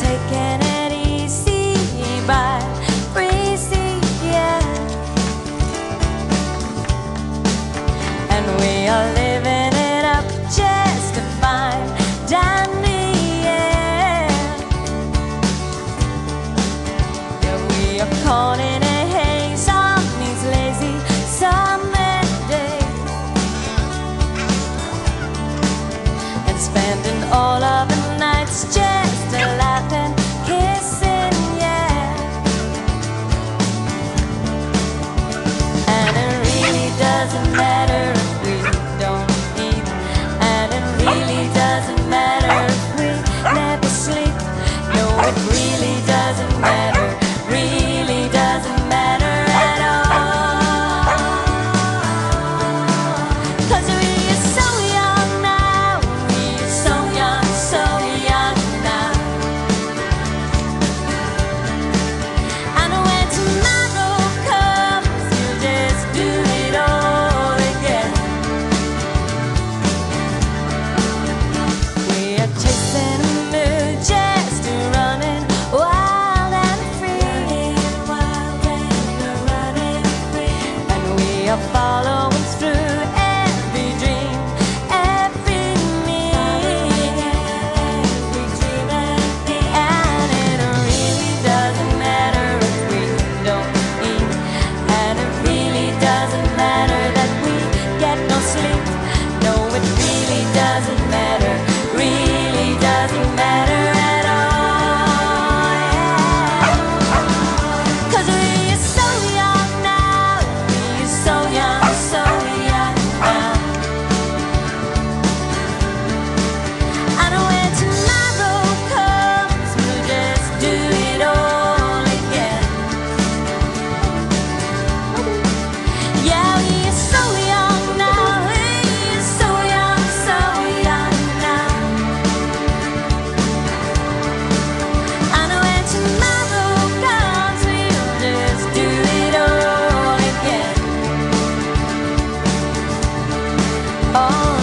taking it easy by breezy, yeah. And we are living it up just to find yeah. Yeah, we are haze on these lazy summer days. And spending all of Oh.